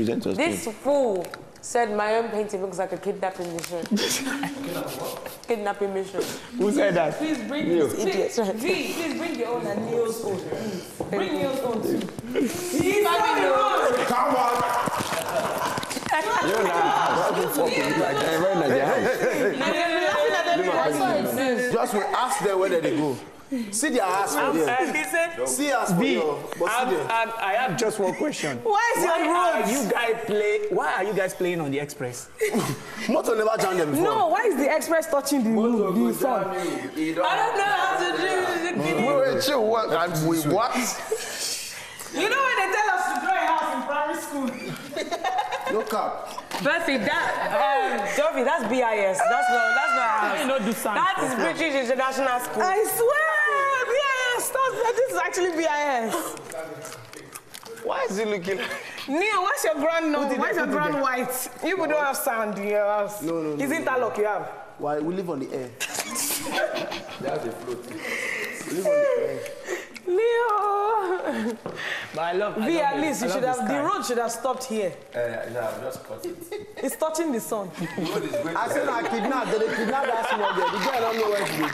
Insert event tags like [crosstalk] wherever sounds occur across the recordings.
present your This story. fool said my own painting looks like a kidnapping mission. kidnapping mission. Who said that? Please bring You. this. Idiots. Vee, please bring your own and Neil's own. Bring Neil's own too. He's Come on. You now. What the fuck is like? I'm right now. Just we ask them where they go. See their ass for there. And See us for Vee, there. But see I'm- there. I'm- I have just one question. [laughs] Why is your Why road? are you guys play? Why are you guys playing on the express? [laughs] Motor never jammed them before. No, why is the express touching the roof? The sun? I don't know how to do it. Wait, wait, chill. What? And we what? You know when they tell us to draw a house in primary school? Look up. Firstly, that um, Jovi, that's BIS. That's not. That's not. Why you not do science? That is British International School. I swear, BIS. Stop, this is actually BIS. Why is he looking like? Neil, what's your grand no? Why's your grand white? You people don't have sand in your house. No, no, no, Is interlock you have? Why we live on the air? That's a float. We live on the air. Leo. But I love. I Vee, love at least you love should the have. The road should have stopped here. Uh, yeah, I've just cut it. It's touching the sun. I said I kidnapped. They kidnapped that small girl. The girl don't know where to go.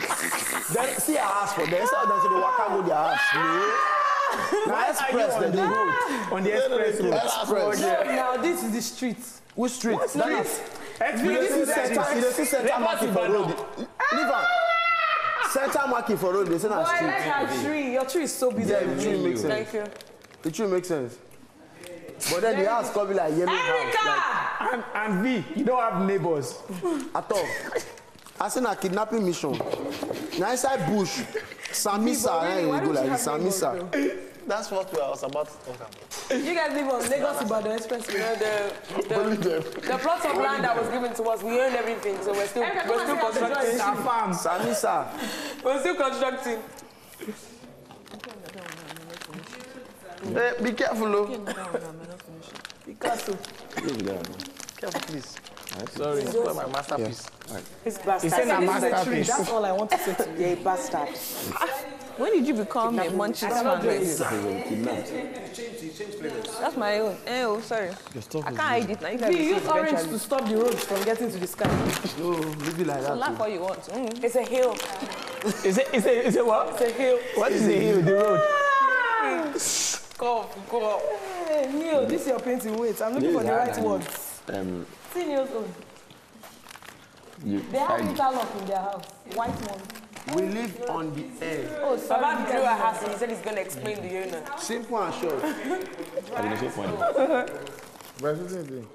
Then see her ass for there. Instead of them to the waka go their ass. Ah! Now Why are you express on the they road? On the express road. Express. Now this is the street. Which street? What's That street? is- Express You dey see road. center, you dey see center marking for road. Leave am. Center marking for road, they say Oh, na I like street. her tree. Your tree is so busy. Yeah, the tree makes sense. Thank you. The tree makes sense. But then the house come be like yellow house. Erica! And, and Vee, you don't have neighbors. Like, at all. I say na kidnapping mission. Na inside bush. Samisa, really, you go don't you like Samisa. That's what I was about to talk about. You guys live on Lagos Ibadan You know, the, the, the plot of land that was given to us, we own everything, so we're still, we're still constructing. Our farm. Samisa. We're still constructing. Hey, be careful, oh. Picasso. Careful, please. Sorry, it's my masterpiece. This bastard. He said na a masterpiece. That's all I want to say to you. Yeah, bastard. [laughs] When did you become a munchie cannot do man? That's my own. Eh, oh, sorry. I can't hide it now. You guys We use orange eventually. to stop the roads from getting to the sky. No, leave it like that. Laugh too. all you want. Mm. It's a hill. Is it? Is it? Is it what? It's a hill. What is the hill? The road. Go up, go up. Neil, this is your painting. Wait, I'm looking for the right words. Um, See Neil's own. you, They have I, interlock in their house. White one. We live on the air. Oh, sorry. Baba drew a house and he said he's going to explain the owner. Simple and short. I didn't say funny. But the thing.